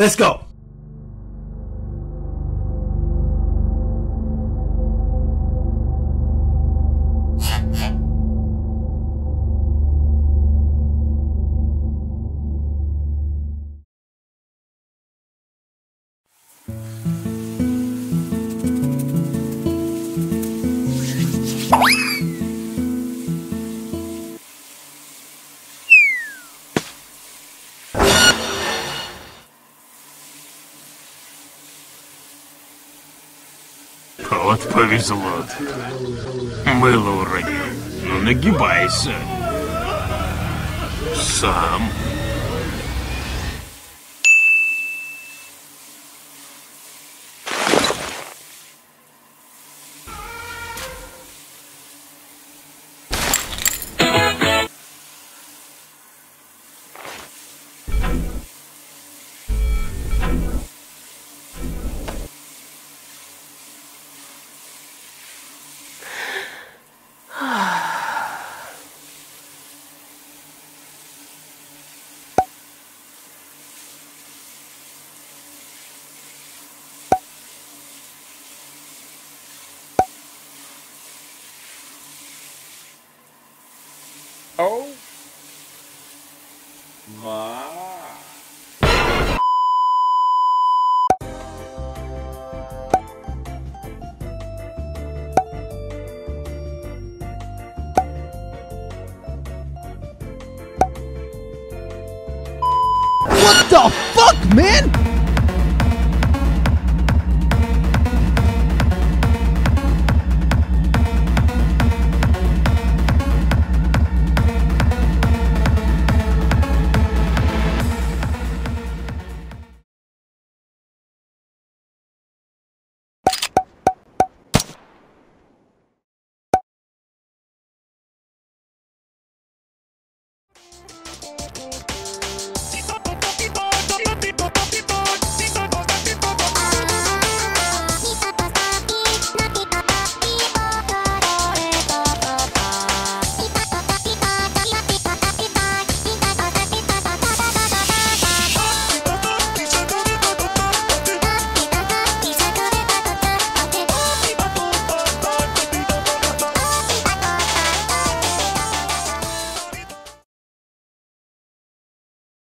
Let's go. Вот повезло. Мыло уронил. Ну, нагибайся. Сам. Oh my. What the fuck, man?